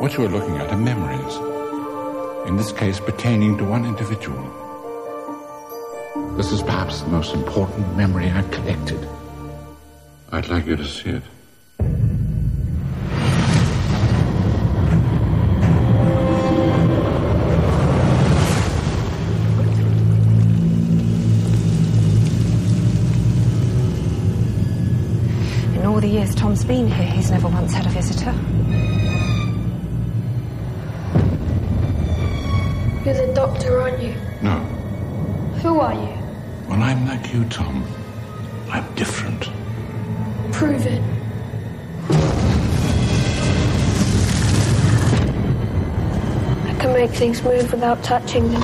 What you are looking at are memories, in this case pertaining to one individual. This is perhaps the most important memory I've collected. I'd like you to see it. The years Tom's been here, he's never once had a visitor. You're the doctor, aren't you? No. Who are you? Well, I'm like you, Tom. I'm different. Prove it. I can make things move without touching them.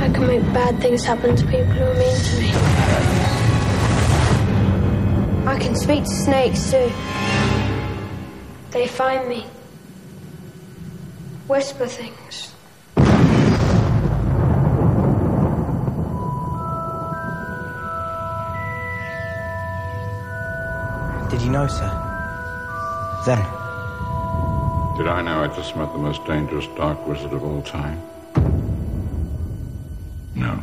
I can make bad things happen to people who are mean to me. I can speak to snakes too. They find me. Whisper things. Did you know, sir? Then. Did I know I just met the most dangerous dark wizard of all time? No.